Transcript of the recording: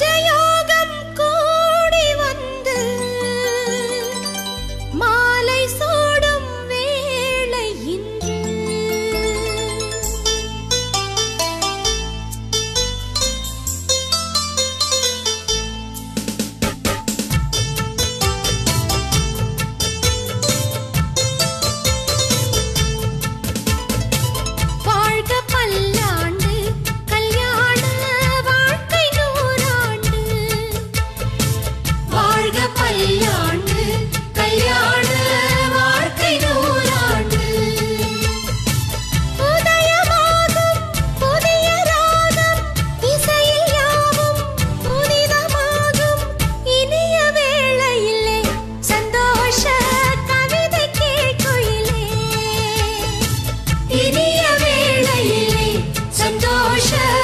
जयो Russia.